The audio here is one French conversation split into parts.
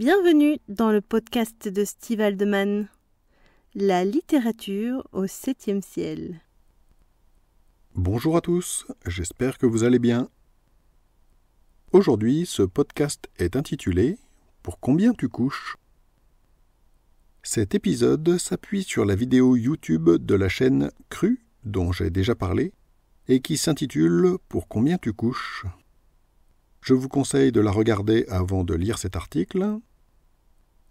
Bienvenue dans le podcast de Steve Aldeman, La littérature au septième ciel. Bonjour à tous, j'espère que vous allez bien. Aujourd'hui, ce podcast est intitulé Pour combien tu couches? Cet épisode s'appuie sur la vidéo YouTube de la chaîne Cru, dont j'ai déjà parlé, et qui s'intitule Pour combien tu couches? Je vous conseille de la regarder avant de lire cet article,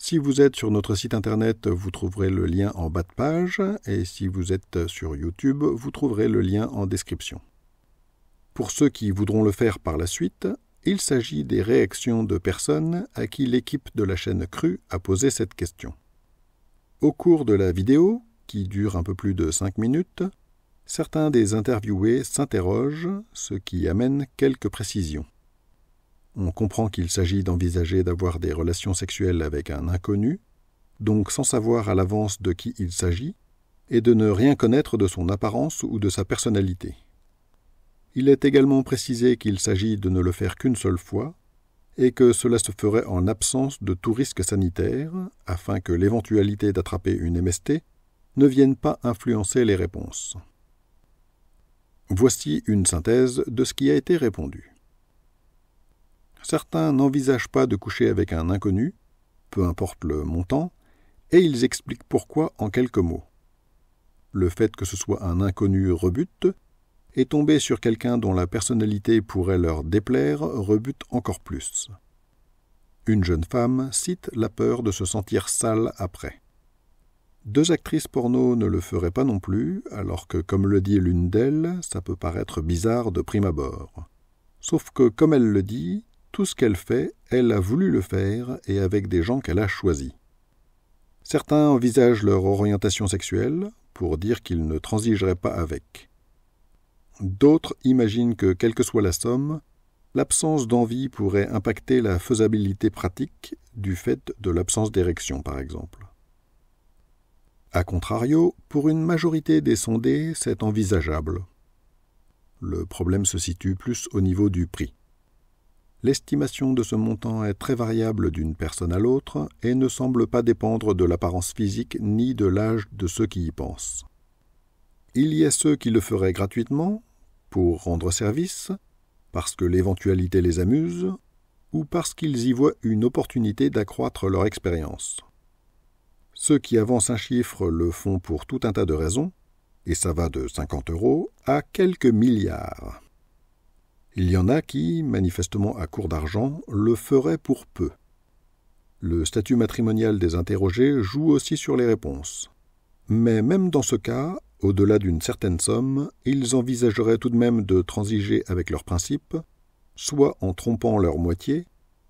si vous êtes sur notre site internet, vous trouverez le lien en bas de page, et si vous êtes sur YouTube, vous trouverez le lien en description. Pour ceux qui voudront le faire par la suite, il s'agit des réactions de personnes à qui l'équipe de la chaîne Cru a posé cette question. Au cours de la vidéo, qui dure un peu plus de 5 minutes, certains des interviewés s'interrogent, ce qui amène quelques précisions. On comprend qu'il s'agit d'envisager d'avoir des relations sexuelles avec un inconnu, donc sans savoir à l'avance de qui il s'agit, et de ne rien connaître de son apparence ou de sa personnalité. Il est également précisé qu'il s'agit de ne le faire qu'une seule fois, et que cela se ferait en absence de tout risque sanitaire, afin que l'éventualité d'attraper une MST ne vienne pas influencer les réponses. Voici une synthèse de ce qui a été répondu. Certains n'envisagent pas de coucher avec un inconnu, peu importe le montant, et ils expliquent pourquoi en quelques mots. Le fait que ce soit un inconnu rebute, et tomber sur quelqu'un dont la personnalité pourrait leur déplaire rebute encore plus. Une jeune femme cite la peur de se sentir sale après. Deux actrices porno ne le feraient pas non plus, alors que, comme le dit l'une d'elles, ça peut paraître bizarre de prime abord. Sauf que, comme elle le dit, tout ce qu'elle fait, elle a voulu le faire et avec des gens qu'elle a choisis. Certains envisagent leur orientation sexuelle pour dire qu'ils ne transigeraient pas avec. D'autres imaginent que, quelle que soit la somme, l'absence d'envie pourrait impacter la faisabilité pratique du fait de l'absence d'érection, par exemple. A contrario, pour une majorité des sondés, c'est envisageable. Le problème se situe plus au niveau du prix. L'estimation de ce montant est très variable d'une personne à l'autre et ne semble pas dépendre de l'apparence physique ni de l'âge de ceux qui y pensent. Il y a ceux qui le feraient gratuitement, pour rendre service, parce que l'éventualité les amuse, ou parce qu'ils y voient une opportunité d'accroître leur expérience. Ceux qui avancent un chiffre le font pour tout un tas de raisons, et ça va de 50 euros à quelques milliards. Il y en a qui, manifestement à court d'argent, le feraient pour peu. Le statut matrimonial des interrogés joue aussi sur les réponses. Mais même dans ce cas, au-delà d'une certaine somme, ils envisageraient tout de même de transiger avec leurs principes, soit en trompant leur moitié,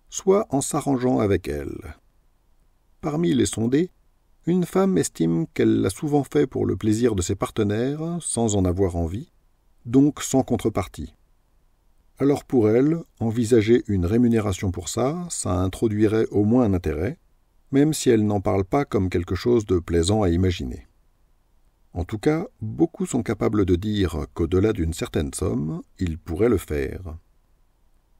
soit en s'arrangeant avec elle. Parmi les sondés, une femme estime qu'elle l'a souvent fait pour le plaisir de ses partenaires, sans en avoir envie, donc sans contrepartie. Alors pour elle, envisager une rémunération pour ça, ça introduirait au moins un intérêt, même si elle n'en parle pas comme quelque chose de plaisant à imaginer. En tout cas, beaucoup sont capables de dire qu'au-delà d'une certaine somme, ils pourraient le faire.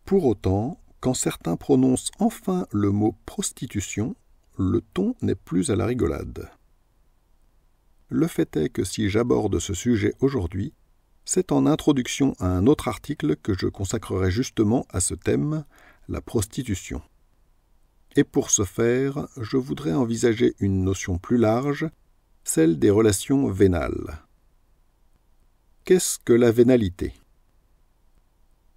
Pour autant, quand certains prononcent enfin le mot prostitution, le ton n'est plus à la rigolade. Le fait est que si j'aborde ce sujet aujourd'hui, c'est en introduction à un autre article que je consacrerai justement à ce thème, la prostitution. Et pour ce faire, je voudrais envisager une notion plus large, celle des relations vénales. Qu'est-ce que la vénalité?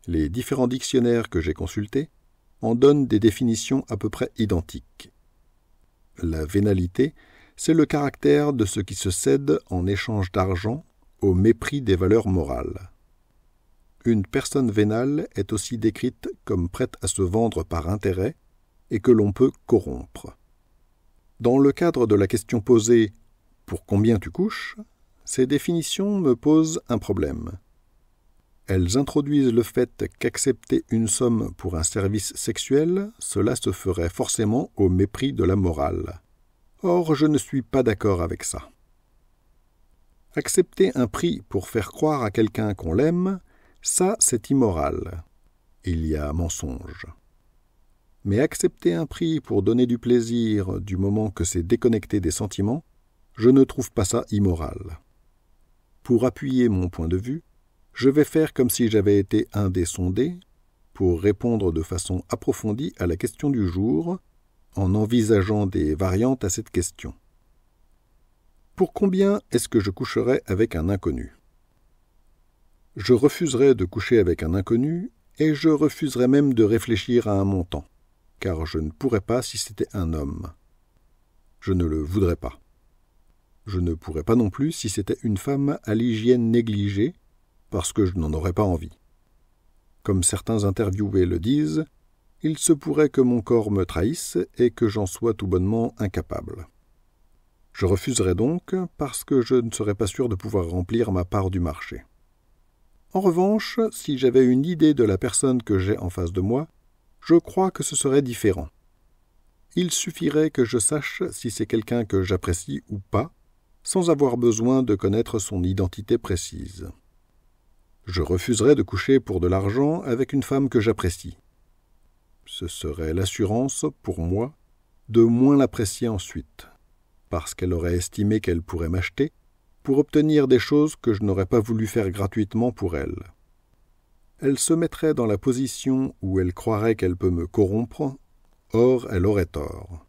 Les différents dictionnaires que j'ai consultés en donnent des définitions à peu près identiques. La vénalité, c'est le caractère de ce qui se cède en échange d'argent au mépris des valeurs morales. Une personne vénale est aussi décrite comme prête à se vendre par intérêt et que l'on peut corrompre. Dans le cadre de la question posée Pour combien tu couches? ces définitions me posent un problème. Elles introduisent le fait qu'accepter une somme pour un service sexuel, cela se ferait forcément au mépris de la morale. Or, je ne suis pas d'accord avec ça. Accepter un prix pour faire croire à quelqu'un qu'on l'aime, ça c'est immoral. Il y a mensonge. Mais accepter un prix pour donner du plaisir du moment que c'est déconnecté des sentiments, je ne trouve pas ça immoral. Pour appuyer mon point de vue, je vais faire comme si j'avais été un des sondés pour répondre de façon approfondie à la question du jour en envisageant des variantes à cette question. Pour combien est-ce que je coucherai avec un inconnu? Je refuserai de coucher avec un inconnu et je refuserai même de réfléchir à un montant, car je ne pourrais pas si c'était un homme. Je ne le voudrais pas. Je ne pourrais pas non plus si c'était une femme à l'hygiène négligée, parce que je n'en aurais pas envie. Comme certains interviewés le disent, il se pourrait que mon corps me trahisse et que j'en sois tout bonnement incapable. Je refuserai donc parce que je ne serais pas sûr de pouvoir remplir ma part du marché. En revanche, si j'avais une idée de la personne que j'ai en face de moi, je crois que ce serait différent. Il suffirait que je sache si c'est quelqu'un que j'apprécie ou pas, sans avoir besoin de connaître son identité précise. Je refuserais de coucher pour de l'argent avec une femme que j'apprécie. Ce serait l'assurance, pour moi, de moins l'apprécier ensuite, parce qu'elle aurait estimé qu'elle pourrait m'acheter, pour obtenir des choses que je n'aurais pas voulu faire gratuitement pour elle. Elle se mettrait dans la position où elle croirait qu'elle peut me corrompre, or elle aurait tort.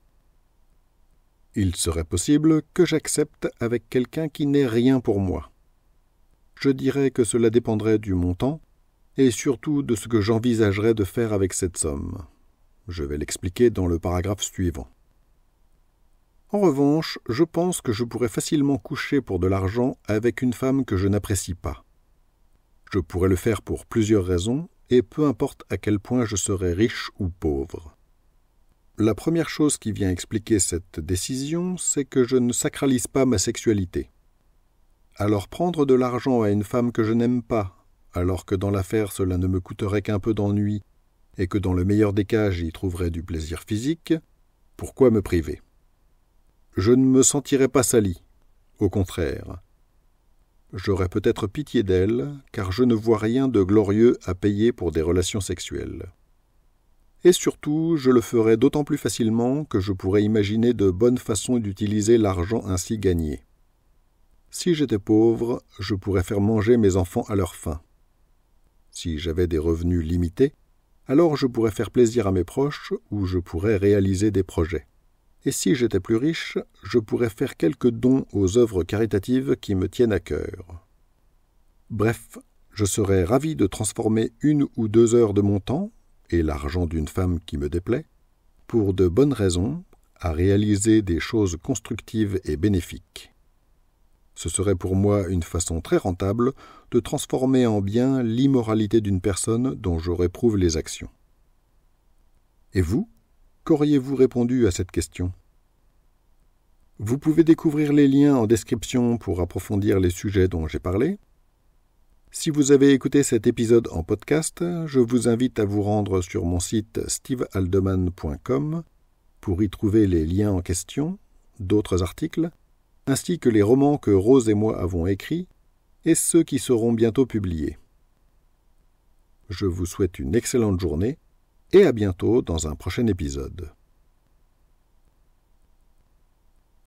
Il serait possible que j'accepte avec quelqu'un qui n'est rien pour moi. Je dirais que cela dépendrait du montant et surtout de ce que j'envisagerais de faire avec cette somme. Je vais l'expliquer dans le paragraphe suivant. En revanche, je pense que je pourrais facilement coucher pour de l'argent avec une femme que je n'apprécie pas. Je pourrais le faire pour plusieurs raisons, et peu importe à quel point je serais riche ou pauvre. La première chose qui vient expliquer cette décision, c'est que je ne sacralise pas ma sexualité. Alors prendre de l'argent à une femme que je n'aime pas, alors que dans l'affaire cela ne me coûterait qu'un peu d'ennui, et que dans le meilleur des cas j'y trouverais du plaisir physique, pourquoi me priver? Je ne me sentirais pas sali, au contraire. J'aurais peut-être pitié d'elle, car je ne vois rien de glorieux à payer pour des relations sexuelles. Et surtout, je le ferais d'autant plus facilement que je pourrais imaginer de bonnes façons d'utiliser l'argent ainsi gagné. Si j'étais pauvre, je pourrais faire manger mes enfants à leur faim. Si j'avais des revenus limités, alors je pourrais faire plaisir à mes proches ou je pourrais réaliser des projets. Et si j'étais plus riche, je pourrais faire quelques dons aux œuvres caritatives qui me tiennent à cœur. Bref, je serais ravi de transformer une ou deux heures de mon temps, et l'argent d'une femme qui me déplaît, pour de bonnes raisons, à réaliser des choses constructives et bénéfiques. Ce serait pour moi une façon très rentable de transformer en bien l'immoralité d'une personne dont je réprouve les actions. Et vous, qu'auriez-vous répondu à cette question? Vous pouvez découvrir les liens en description pour approfondir les sujets dont j'ai parlé. Si vous avez écouté cet épisode en podcast, je vous invite à vous rendre sur mon site stevealdeman.com pour y trouver les liens en question, d'autres articles, ainsi que les romans que Rose et moi avons écrits, et ceux qui seront bientôt publiés. Je vous souhaite une excellente journée et à bientôt dans un prochain épisode.